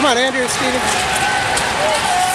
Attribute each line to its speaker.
Speaker 1: Come on, Andrew, Steven.